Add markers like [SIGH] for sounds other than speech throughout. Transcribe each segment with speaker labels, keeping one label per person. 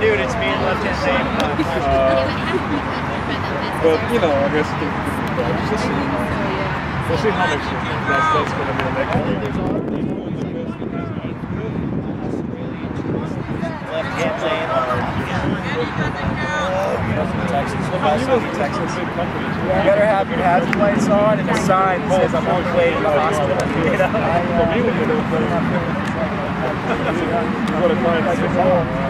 Speaker 1: dude, it's me and left hand name.
Speaker 2: Uh, but you know, I guess it we'll see. We'll see how year. That's that's gonna be the next year.
Speaker 1: Left hand lane or
Speaker 2: Texas. Texas.
Speaker 1: You better have your hazard lights on and a sign that says I'm on the way to the hospital. [LAUGHS] You know?
Speaker 2: For me, when you're what a client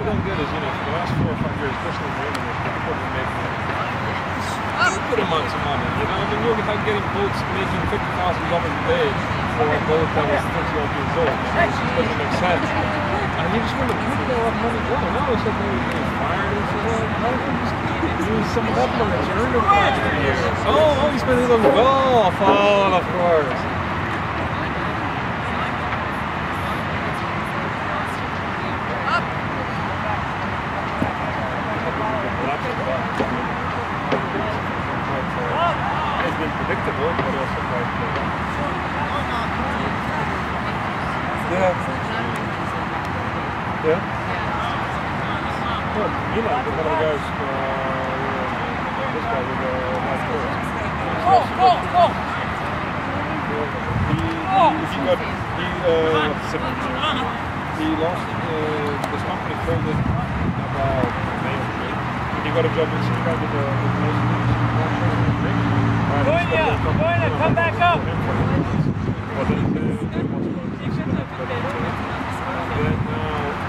Speaker 2: What I'm good is, you know, for the last four or five years, especially in the internet, people been making stupid amounts of money. You know, I mean, you're like getting boats making fifty thousand dollars a day for a boat that was thirty odd years old. You know, it just doesn't make sense. And you just wonder, where did all that money go? Now it's like they were getting fired and on. Why don't just use some of that money to earn the last few years? Oh, oh, he's spending it on golf. Oh, of course. It's been predictable, but also quite. Yeah. Yeah. Well, you know, one of the guys, uh, this guy with the nice tours. He, he, he got, he, uh, what's it, he lost, uh, this company folded about May or June. He got a job in Chicago with the, with the
Speaker 3: Boyna, Boyna, come back up.
Speaker 2: But then, uh, they want to go to the Chicago, but, uh,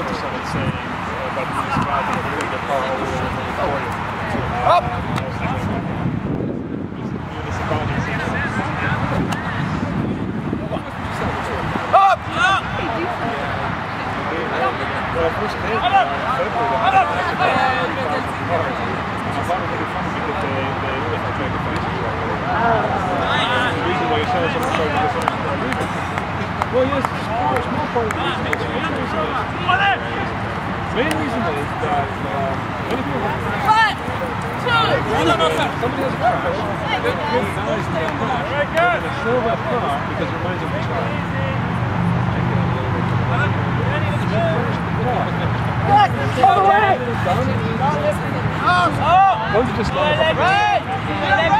Speaker 2: a car. I found it really funny because they, they really have to make a face The reason why you sell someone car because someone's not leaving. Well, yes, it's a small, small part of the reason is the main reason is the main reason is that um, many people have somebody has a crash, they get really nice in that crash, they're going to sell that car because it reminds them of a child. Don't you just love it? That's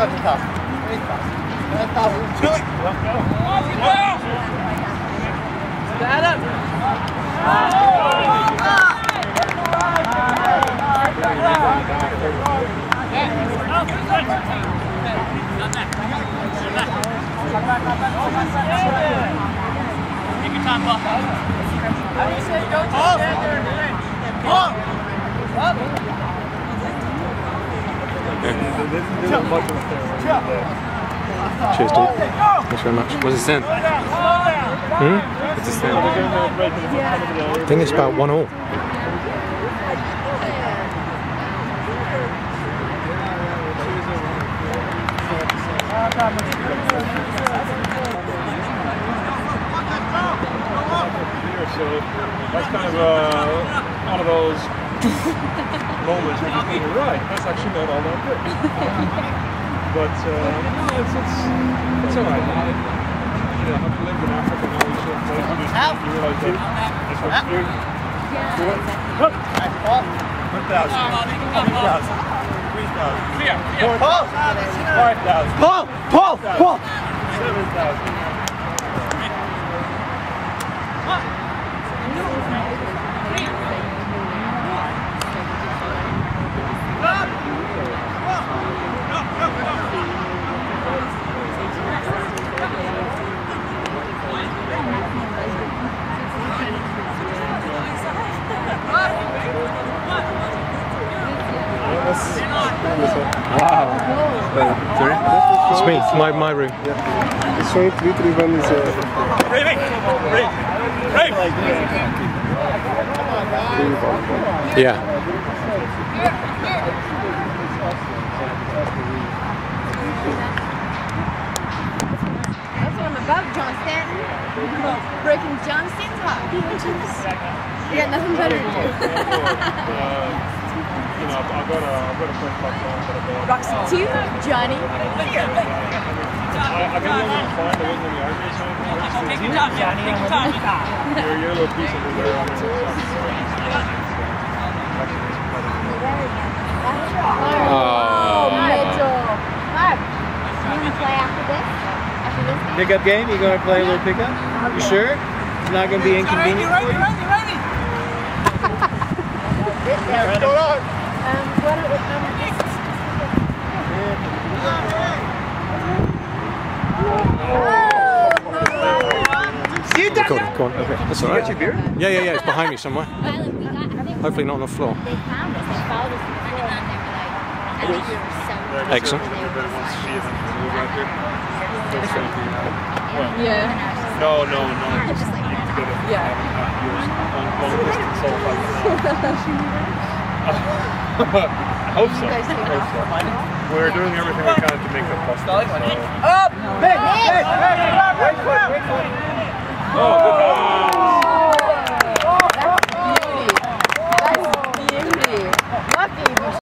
Speaker 2: seven thousand. Eight
Speaker 1: thousand. Nine thousand. Do it.
Speaker 2: Stand up. Take your time, Buck. How do you say go to oh. stand there and drink? Up! Up!
Speaker 4: Cheers, dude. Thanks very much. What's the stand? Hmm? What's it stand? I think it's about one all.
Speaker 2: here, so that's kind of uh, one of those moments where you think, right, that's actually not all that good. but uh, no, it's, it's, it's all right. You know, I've lived in Africa these sort of places, you, just, you realize that it's what you do.
Speaker 1: Paul, Paul, Paul.
Speaker 4: It's me, my, my room.
Speaker 5: It's showing three three one is uh,
Speaker 4: Yeah.
Speaker 6: That's what I'm about, John Stanton. Breaking John Stanton's heart. You got nothing better to do. [LAUGHS]
Speaker 2: You know, I've I've got a, I've got a friend back home that I bought.
Speaker 6: Rocks two, Johnny.
Speaker 2: I, I got a little fine, there wasn't any arguments or anything.
Speaker 3: Take your time, Johnny. Take your time.
Speaker 2: Your, your little piece of it there.
Speaker 6: Oh, Mitchell. Mark, you want to play after this? After this game?
Speaker 1: Pickup game? You going to play a little pickup? You sure? It's not going to be inconvenient for you?
Speaker 6: Um, what, um,
Speaker 4: Go on, go on. Okay. That's all right. Yeah, yeah, yeah. It's behind me somewhere.
Speaker 6: Violet, we got, I think
Speaker 4: Hopefully not on the floor.
Speaker 6: they found us. They followed us to the floor and they were like, I think we were so
Speaker 4: Excellent.
Speaker 2: Everybody wants to see it and move out there. That's gonna be, uh, well,
Speaker 6: Yeah.
Speaker 2: no, no, no.
Speaker 6: Just like
Speaker 2: You need to get it.
Speaker 6: Yeah. [LAUGHS]
Speaker 2: I hope so. I hope so. We're doing everything we can to make it possible. So.
Speaker 1: Up! big, big, big, big, big, big, big, big, big, big,